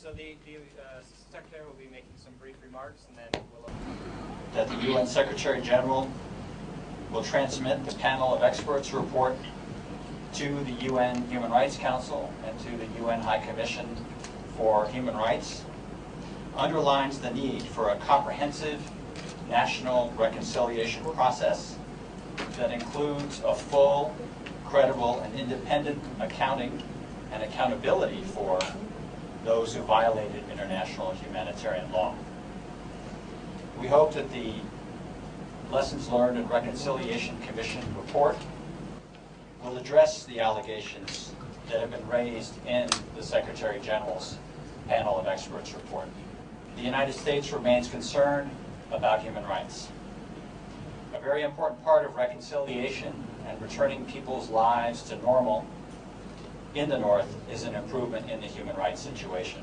so the, the uh, Secretary will be making some brief remarks and then we'll. that the UN Secretary General will transmit the panel of experts report to the UN Human Rights Council and to the UN High Commission for Human Rights, underlines the need for a comprehensive national reconciliation process that includes a full, credible, and independent accounting and accountability for those who violated international humanitarian law. We hope that the Lessons Learned and Reconciliation Commission report will address the allegations that have been raised in the Secretary General's panel of experts report. The United States remains concerned about human rights. A very important part of reconciliation and returning people's lives to normal in the North is an improvement in the human rights situation.